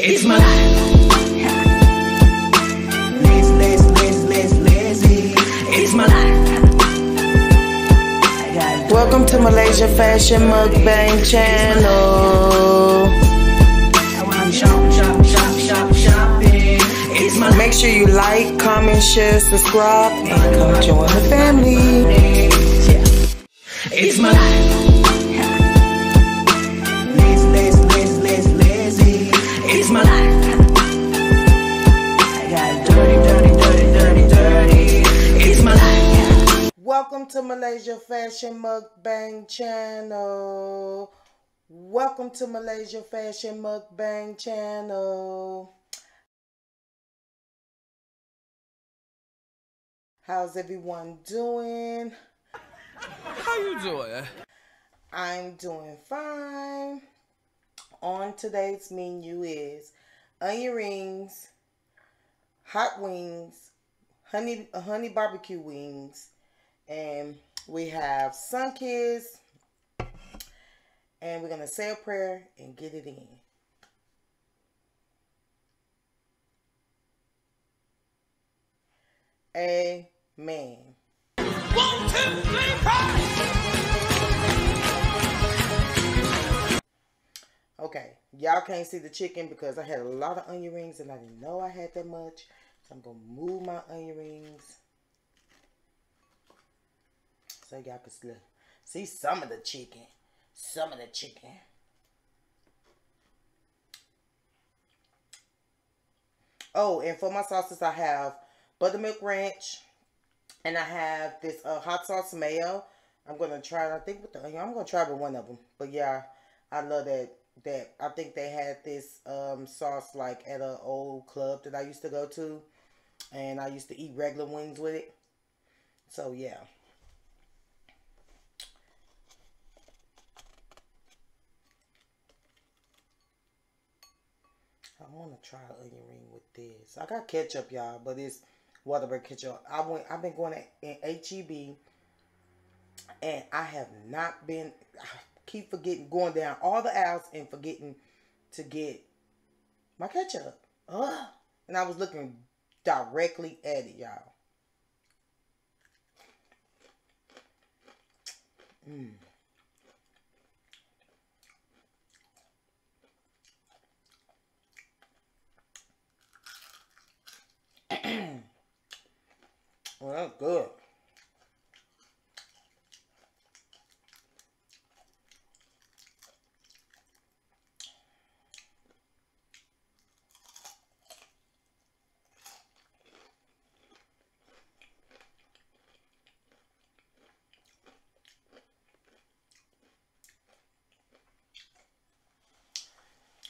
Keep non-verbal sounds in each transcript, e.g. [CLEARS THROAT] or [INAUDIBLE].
It's my life. Lazy, lazy, lazy, lazy, lazy. It's my life. Welcome to Malaissa Fashion Mukbang Channel. Shop, shop, shop, shop, shopping. It's my life. Make sure you like, comment, share, subscribe, and come join the family. It's my life. Welcome to Malaissa Fashion Mukbang Channel. Welcome to Malaissa Fashion Mukbang Channel. How's everyone doing? How you doing? I'm doing fine. On today's menu is onion rings, hot wings, honey honey barbecue wings, and we have Sunkist. And we're gonna say a prayer and get it in. Amen. One, two, three, four. Okay, y'all can't see the chicken because I had a lot of onion rings and I didn't know I had that much. So I'm gonna move my onion rings so y'all can sl- see some of the chicken. Some of the chicken. Oh, and for my sauces, I have buttermilk ranch, and I have this uh, hot sauce mayo. I'm gonna try. I think with the I'm gonna try with one of them. But yeah, I love that. That I think they had this um, sauce like at an old club that I used to go to, and I used to eat regular wings with it. So yeah. I want to try onion ring with this. I got ketchup, y'all, but it's Whataburger ketchup. I went. I've been going to in HEB, and I have not been. I keep forgetting going down all the aisles and forgetting to get my ketchup. Ugh. And I was looking directly at it, y'all. Mm. Well, that's good.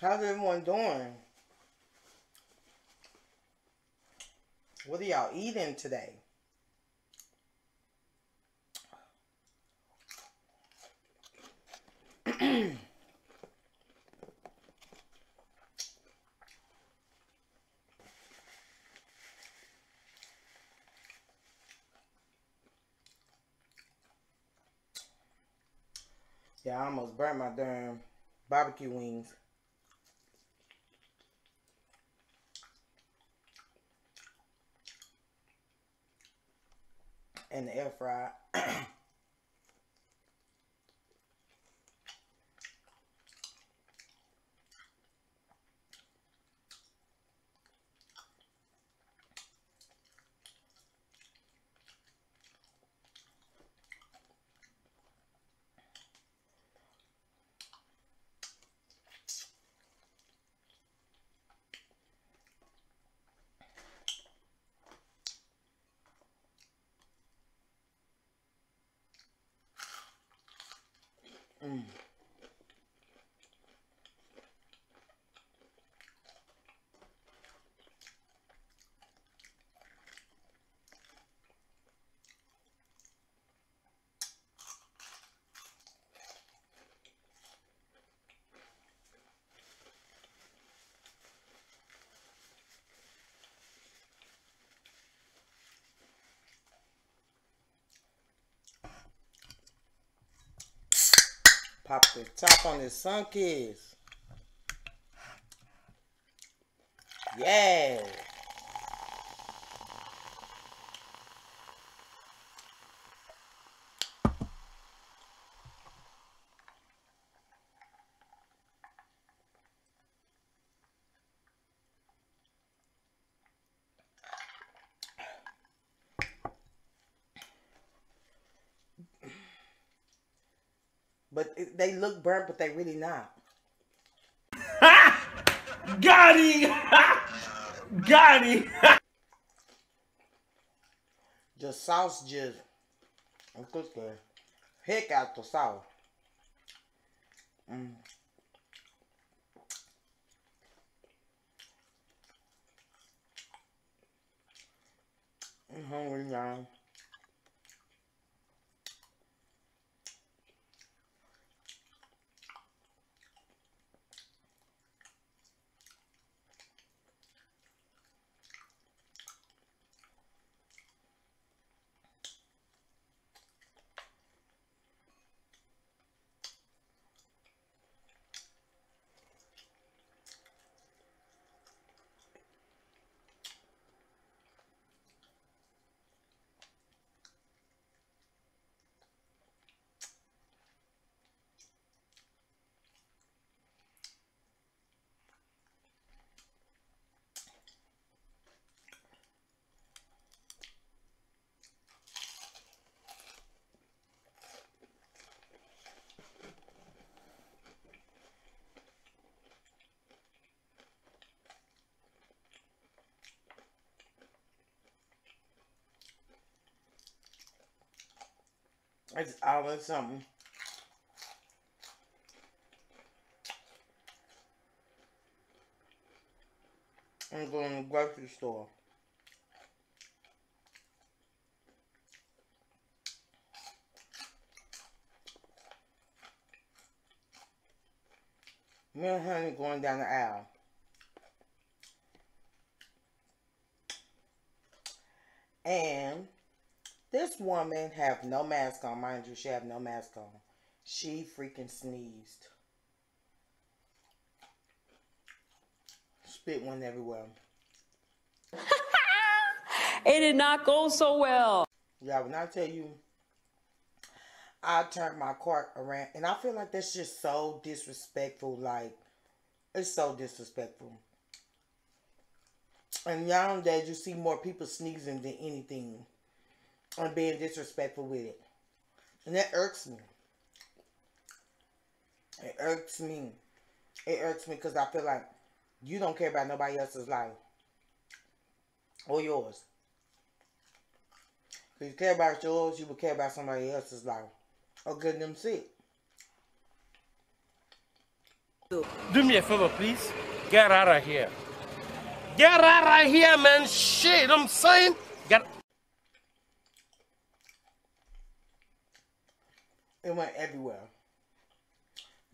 How's everyone doing? What are y'all eating today? Yeah, I almost burnt my damn barbecue wings. And the air fry. [CLEARS THROAT] Mm. Pop the top on his Sunkist. Yeah. But it, they look burnt, but they really not. [LAUGHS] Got him! [LAUGHS] Got him! [LAUGHS] The sauce just, I'm cooking. Heck out the sauce. Mm. I'm hungry now. It's always something. I'm going to the grocery store. Me and honey going down the aisle. And this woman have no mask on. Mind you, she have no mask on. She freaking sneezed. Spit one everywhere. [LAUGHS] It did not go so well. Yeah, when I tell you, I turned my cart around, and I feel like that's just so disrespectful. Like, it's so disrespectful. And nowadays, you see more people sneezing than anything, and being disrespectful with it, and that irks me. It irks me. It irks me because I feel like you don't care about nobody else's life or yours. If you care about yours, you would care about somebody else's life or getting them sick. Do me a favor, please. Get out of here. Get out of here, man. Shit, I'm saying. Get. It went everywhere.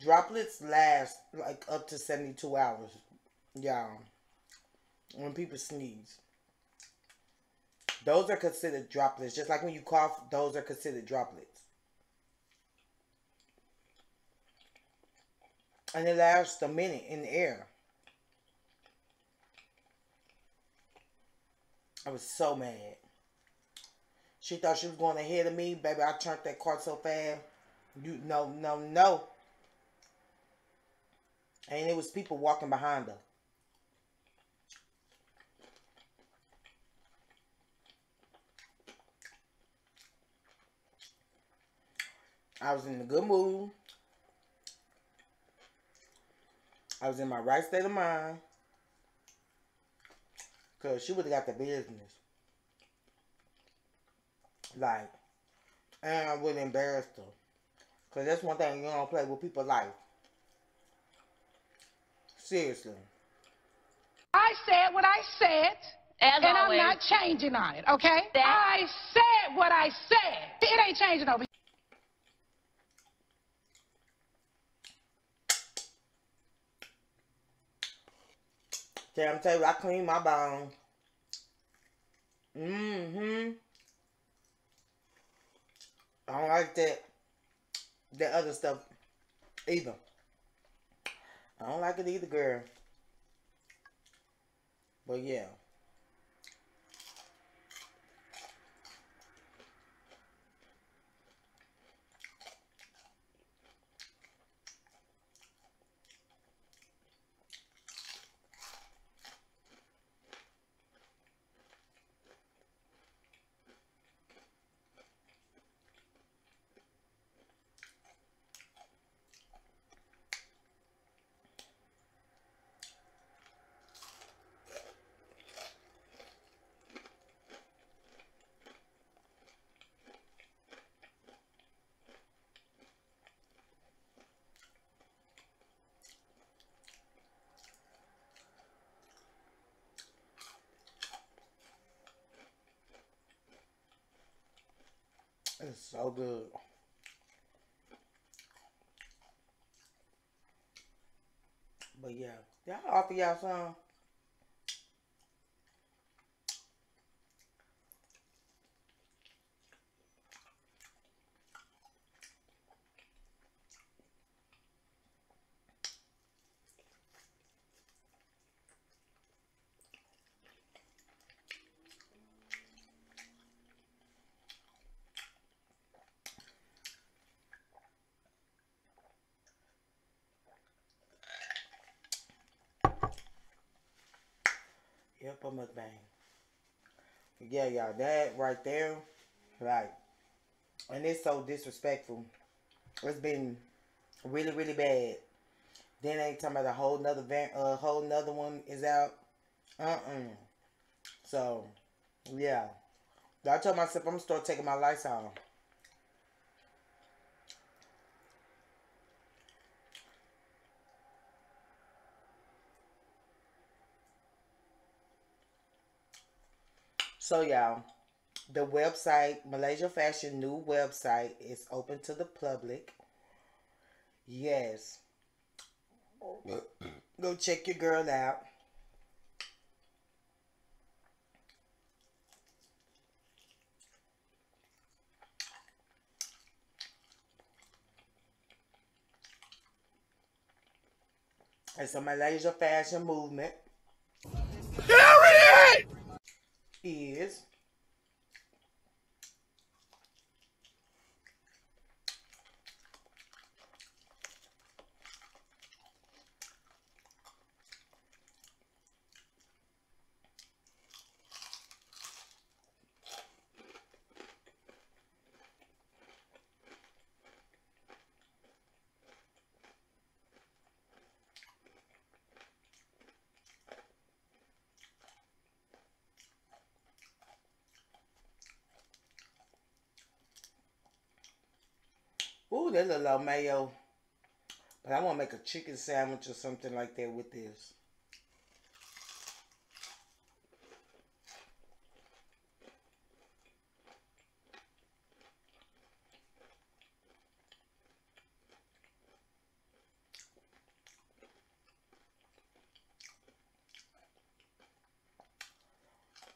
Droplets last like up to 72 hours. y'all, When people sneeze. Those are considered droplets. Just like when you cough, those are considered droplets. And it lasts a minute in the air. I was so mad. She thought she was going ahead of me. Baby, I turned that cart so fast. You no no no. And it was people walking behind her. I was in a good mood. I was in my right state of mind. Because she would have got the business. Like, and I would embarrass her. Because that's one thing you don't play with people's life. Seriously. I said what I said, As and always. I'm not changing on it, okay? That- I said what I said. It ain't changing over Damn, tell you, I clean my bone. Mm-hmm. I don't like that, that other stuff either. I don't like it either, girl. But yeah. So good. But yeah, y'all offer y'all some. Yep, a mukbang. Yeah, y'all, that right there, like, and it's so disrespectful. It's been really, really bad. Then ain't talking about a whole nother van, a uh, whole nother one is out. Uh-uh. So, yeah. I told myself I'm gonna start taking my lights off. So y'all, the website, Malaissa Fashion new website is open to the public. Yes. [CLEARS THROAT] Go check your girl out. It's a Malaissa fashion movement. Is Ooh, little mayo. But I want to make a chicken sandwich or something like that with this.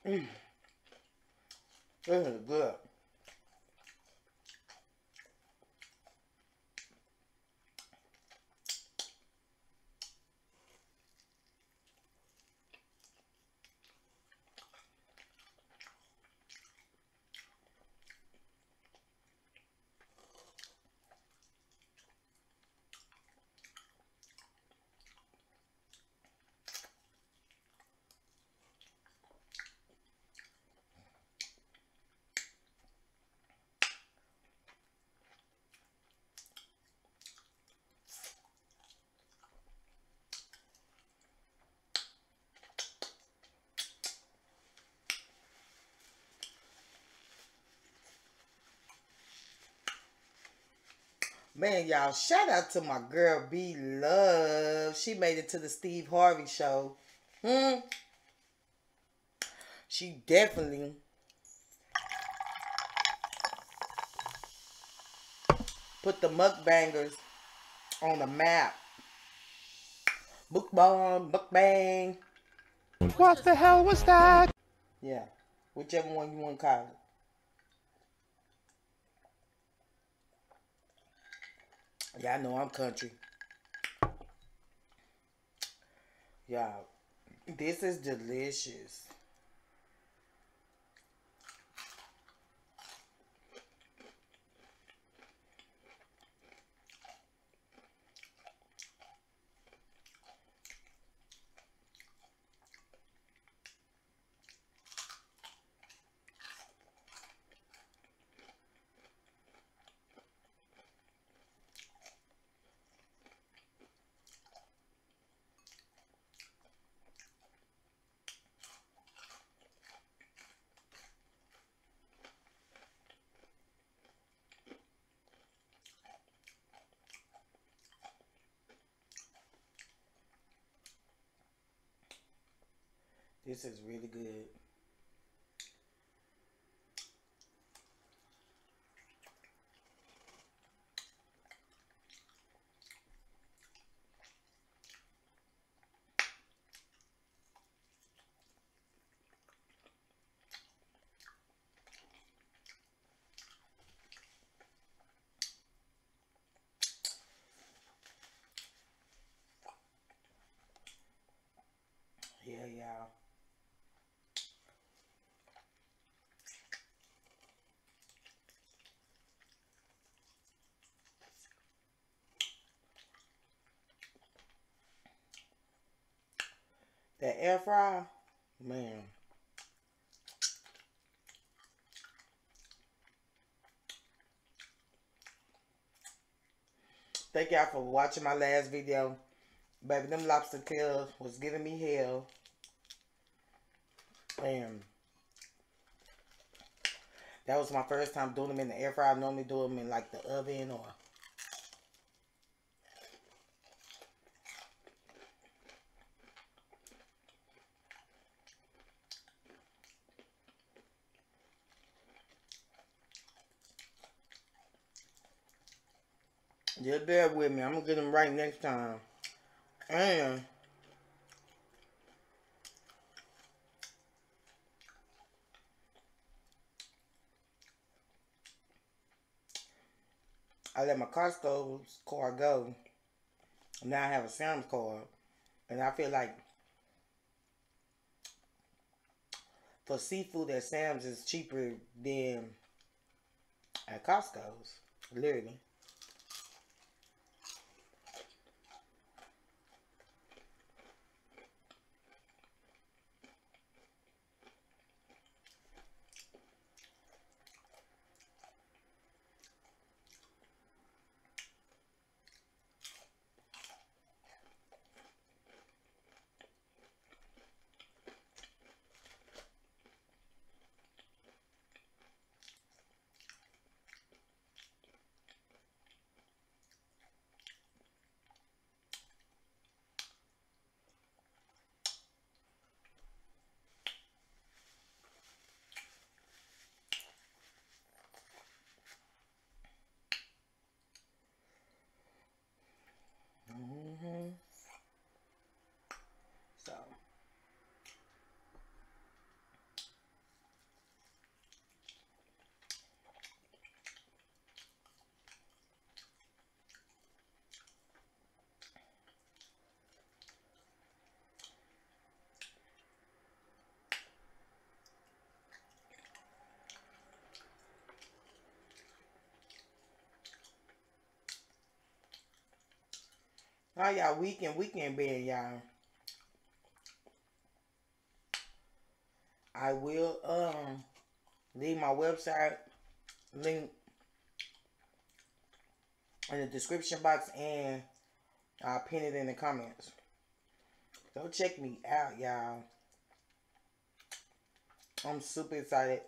Mm. This is good. Man, y'all, shout out to my girl B Love. She made it to the Steve Harvey show. Hmm. She definitely put the mukbangers on the map. Bookbomb, mukbang. What the hell was that? Yeah. Whichever one you want to call it. I know I'm country. Y'all, This is delicious. This is really good. Yeah, yeah. That air fryer, man. Thank y'all for watching my last video. Baby, them lobster tails was giving me hell. And that was my first time doing them in the air fryer. I normally do them in like the oven or Just bear with me. I'm gonna get them right next time. And I let my Costco card go. Now I have a Sam's card. And I feel like for seafood at Sam's is cheaper than at Costco's. Literally. hmm So. How y'all weekend weekend been, y'all? I will um leave my website link in the description box and I'll pin it in the comments. Go check me out, y'all. I'm super excited.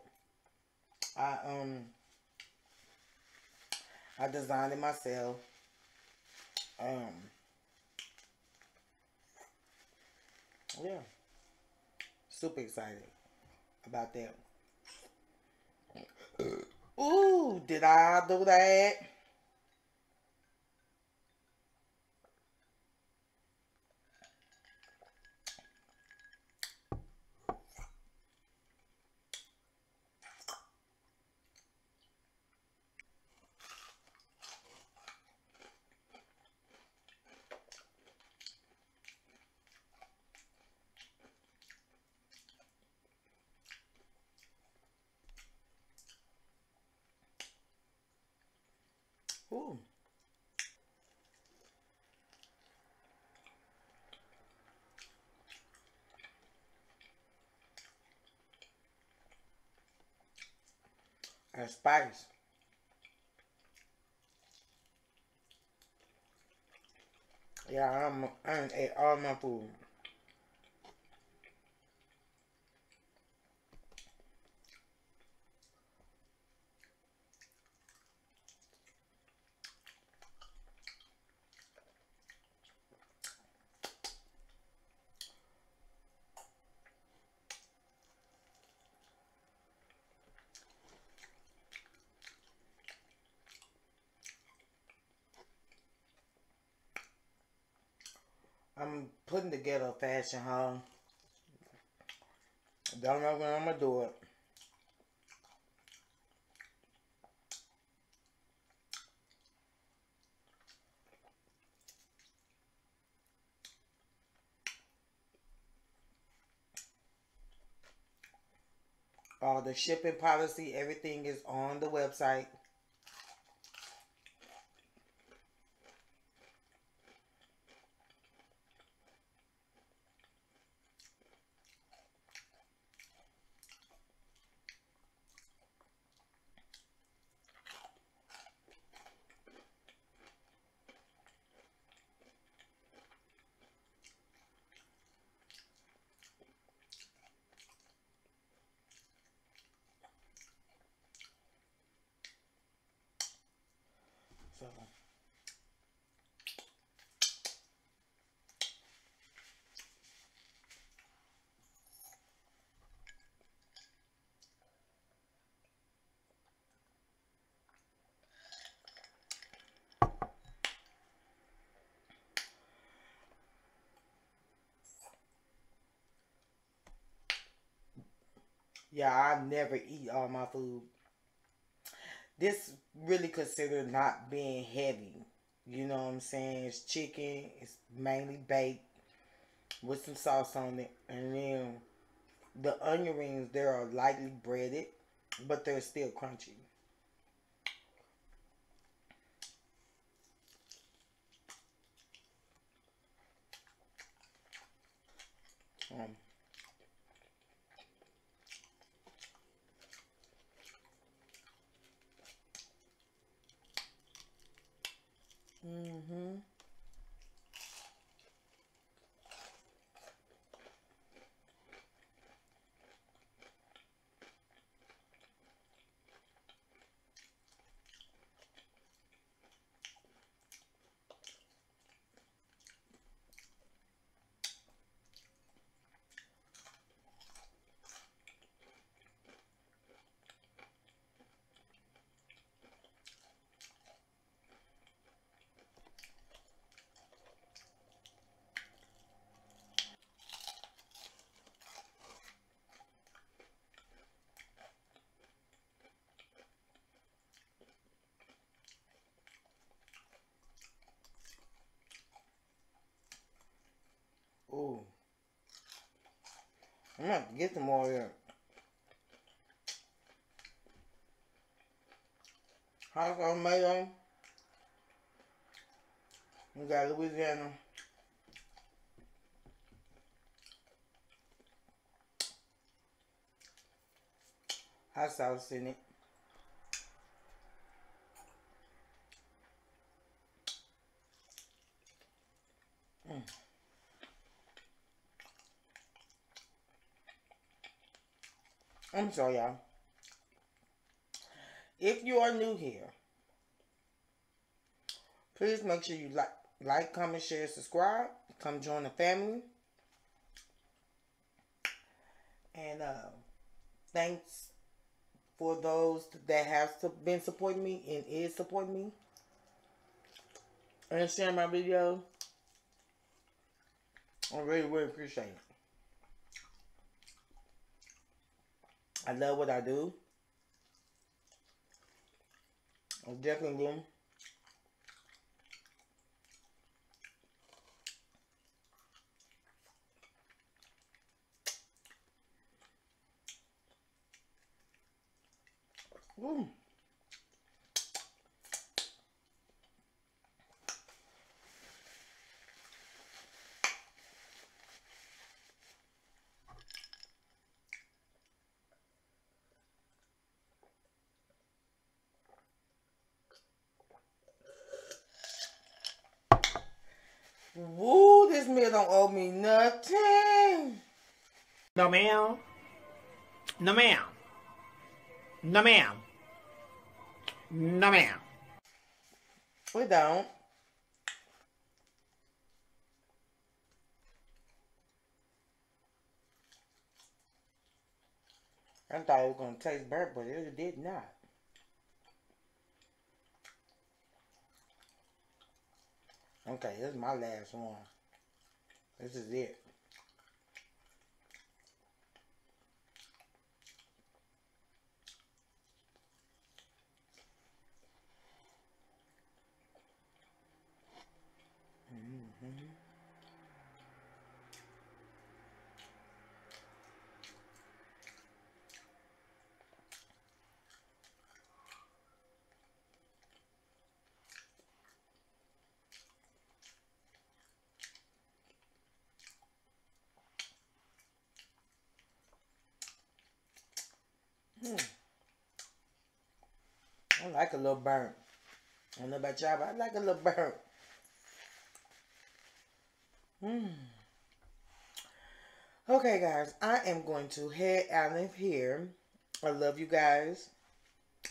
I um I designed it myself. Um yeah. Super excited about that. Ooh, did I do that? Ooh. And spice. Yeah, I'm I ate all my food. I'm putting together a fashion haul. Don't know when I'm gonna do it. All the shipping policy, everything is on the website. So Yeah, I never eat all my food this really considered not being heavy. You know what I'm saying? It's chicken. It's mainly baked with some sauce on it, and then the onion rings they are lightly breaded, but they're still crunchy. Um, Mm-hmm. Ooh. I'm gonna have to get some more here. Hot sauce mayo. We got Louisiana. Hot sauce in it. I'm sorry, y'all. If you are new here, please make sure you like, like, comment, share, subscribe. Come join the family. And uh, thanks for those that have been supporting me and is supporting me and sharing my video. I really, really appreciate it. I love what I do. I definitely do. Ooh. Woo, this meal don't owe me nothing. No ma'am. No ma'am. No ma'am. No ma'am. We don't. I thought it was gonna taste better, but it did not. Okay, this is my last one. This is it. Mm-hmm. I like a little burnt. I don't know about y'all, but I like a little burnt. Hmm. Okay, guys, I am going to head out of here. I love you guys.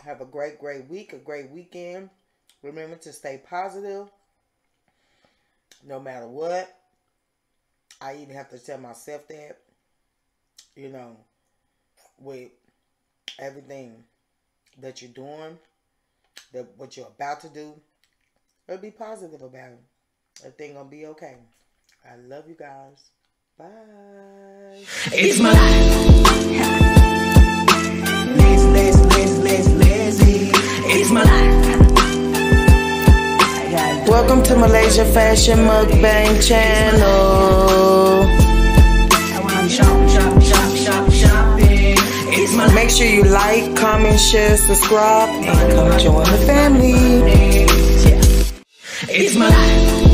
Have a great, great week, a great weekend. Remember to stay positive no matter what. I even have to tell myself that, you know, with everything that you're doing, that what you're about to do, but be positive about it. Everything gonna be okay. I love you guys. Bye. It's my life. Lazy, lazy, lazy, lazy, lazy. It's my life. Welcome to Malaissa Fashion Mukbang Channel. Make sure you like, comment, share, subscribe, and come join the family. It's my life.